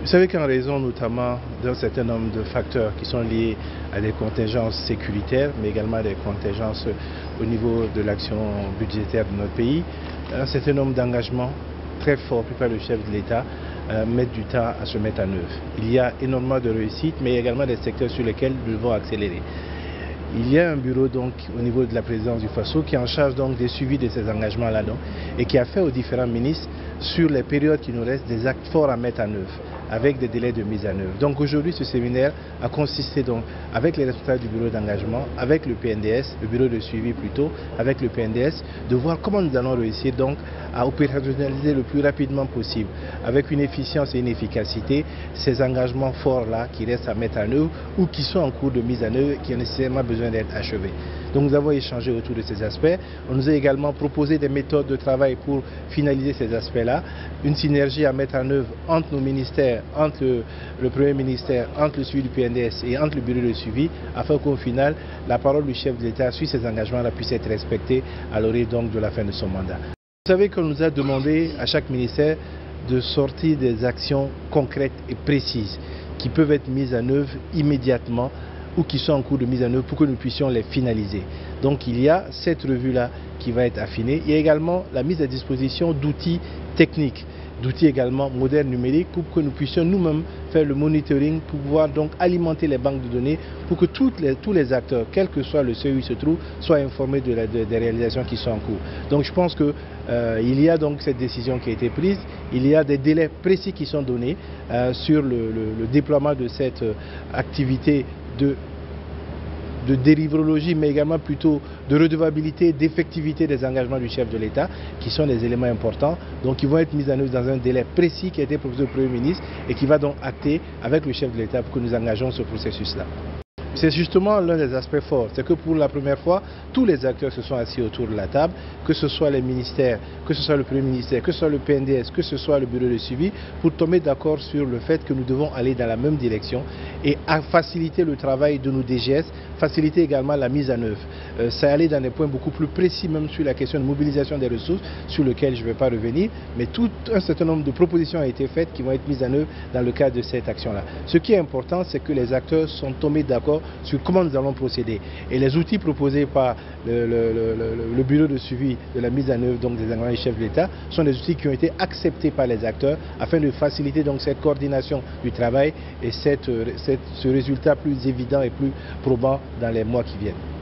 Vous savez qu'en raison notamment d'un certain nombre de facteurs qui sont liés à des contingences sécuritaires, mais également à des contingences au niveau de l'action budgétaire de notre pays, un certain nombre d'engagements très forts pris par le chef de l'État euh, mettent du temps à se mettre en œuvre. Il y a énormément de réussites, mais également des secteurs sur lesquels nous devons accélérer. Il y a un bureau donc au niveau de la présidence du FASO qui est en charge donc des suivis de ces engagements-là et qui a fait aux différents ministres sur les périodes qui nous restent des actes forts à mettre en œuvre avec des délais de mise en œuvre. Donc aujourd'hui, ce séminaire a consisté donc avec les responsables du bureau d'engagement, avec le PNDS, le bureau de suivi plutôt, avec le PNDS, de voir comment nous allons réussir donc à opérationnaliser le plus rapidement possible, avec une efficience et une efficacité, ces engagements forts-là qui restent à mettre en œuvre ou qui sont en cours de mise en œuvre, qui ont nécessairement besoin d'être achevés. Donc nous avons échangé autour de ces aspects. On nous a également proposé des méthodes de travail pour finaliser ces aspects-là, une synergie à mettre en œuvre entre nos ministères, entre le, Premier ministère, entre le suivi du PNDS et entre le bureau de suivi, afin qu'au final, la parole du chef de l'État sur ces engagements-là puisse être respectée à l'horizon de la fin de son mandat. Vous savez qu'on nous a demandé à chaque ministère de sortir des actions concrètes et précises qui peuvent être mises en œuvre immédiatement ou qui sont en cours de mise en œuvre pour que nous puissions les finaliser. Donc il y a cette revue-là qui va être affinée. Il y a également la mise à disposition d'outils techniques d'outils également modernes numériques pour que nous puissions nous-mêmes faire le monitoring pour pouvoir donc alimenter les banques de données pour que les, tous les acteurs, quel que soit le CEU où ils se trouvent, soient informés de des réalisations qui sont en cours. Donc je pense qu'il euh, y a donc cette décision qui a été prise, il y a des délais précis qui sont donnés euh, sur le, le, déploiement de cette euh, activité de de dérivrologie, mais également plutôt de redevabilité, d'effectivité des engagements du chef de l'État, qui sont des éléments importants. Donc, ils vont être mis en œuvre dans un délai précis qui a été proposé au Premier ministre et qui va donc acter avec le chef de l'État pour que nous engageons ce processus-là. C'est justement l'un des aspects forts, c'est que pour la première fois, tous les acteurs se sont assis autour de la table, que ce soit les ministères, que ce soit le Premier ministère, que ce soit le PNDS, que ce soit le bureau de suivi, pour tomber d'accord sur le fait que nous devons aller dans la même direction et faciliter le travail de nos DGS, faciliter également la mise en œuvre. Euh, ça allait dans des points beaucoup plus précis, même sur la question de mobilisation des ressources, sur lequel je ne vais pas revenir, mais tout un certain nombre de propositions ont été faites qui vont être mises en œuvre dans le cadre de cette action-là. Ce qui est important, c'est que les acteurs sont tombés d'accord sur comment nous allons procéder. Et les outils proposés par le, bureau de suivi de la mise en œuvre donc, des engagements du chef de l'État sont des outils qui ont été acceptés par les acteurs afin de faciliter cette coordination du travail et cette, ce résultat plus évident et plus probant dans les mois qui viennent.